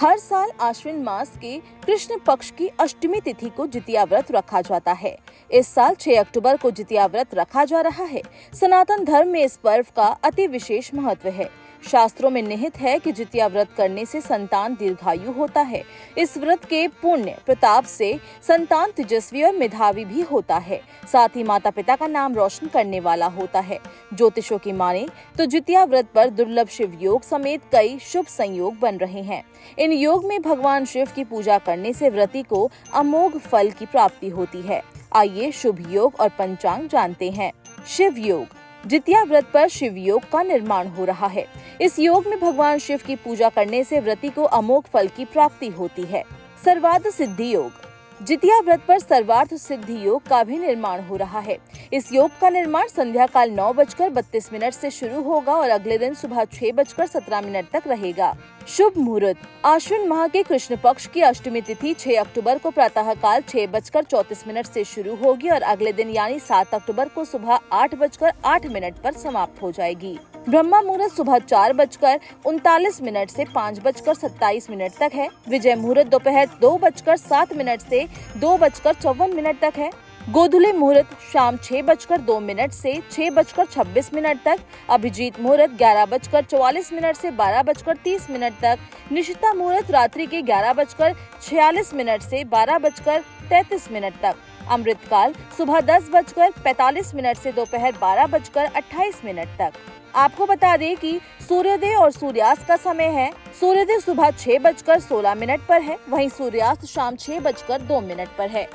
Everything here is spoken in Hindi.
हर साल आश्विन मास के कृष्ण पक्ष की अष्टमी तिथि को जितिया व्रत रखा जाता है। इस साल 6 अक्टूबर को जितिया व्रत रखा जा रहा है। सनातन धर्म में इस पर्व का अति विशेष महत्व है। शास्त्रों में निहित है कि जितिया व्रत करने से संतान दीर्घायु होता है। इस व्रत के पुण्य, प्रताप से संतान तेजस्वी और मेधावी भी होता है। साथ ही माता पिता का नाम रोशन करने वाला होता है। ज्योतिषों की माने तो जितिया व्रत पर दुर्लभ शिव योग समेत कई शुभ संयोग बन रहे हैं। इन योग में भगवान शिव की पूजा करने से व्रती को अमोघ फल की प्राप्ति होती है। आइए शुभ योग और पंचांग जानते हैं। शिव योग। जितिया व्रत पर शिव योग का निर्माण हो रहा है। इस योग में भगवान शिव की पूजा करने से व्रति को अमोक फल की प्राप्ति होती है। सर्वाद सिद्धि योग। जितिया व्रत पर सर्वार्थ सिद्धि योग का भी निर्माण हो रहा है। इस योग का निर्माण संध्या काल नौ बजकर बत्तीस मिनट से शुरू होगा और अगले दिन सुबह छह बजकर सत्रह मिनट तक रहेगा। शुभ मुहूर्त। आश्विन माह के कृष्ण पक्ष की अष्टमी तिथि 6 अक्टूबर को प्रातः काल छह बजकर चौतीस मिनट से शुरू होगी और अगले दिन यानी 7 अक्टूबर को सुबह आठ बजकर आठ मिनट पर समाप्त हो जाएगी। ब्रह्मा मुहूर्त सुबह चार बजकर उनतालीस मिनट से पाँच बजकर सत्ताईस मिनट तक है। विजय मुहूर्त दोपहर दो बजकर सात मिनट से दो बजकर चौवन मिनट तक है। गोधुले मुहूर्त शाम छह बजकर दो मिनट से छह बजकर छब्बीस मिनट तक। अभिजीत मुहूर्त ग्यारह बजकर चौवालीस मिनट से बारह बजकर तीस मिनट तक। निशिता मुहूर्त रात्रि के ग्यारह बजकर छियालीस मिनट से बारह बजकर तैतीस मिनट तक। अमृतकाल सुबह दस बजकर पैतालीस मिनट से दोपहर बारह बजकर अट्ठाईस मिनट तक। आपको बता दें कि सूर्योदय और सूर्यास्त का समय है। सूर्योदय सुबह छह बजकर सोलह मिनट पर है, वहीं सूर्यास्त शाम छह बजकर दो मिनट पर है।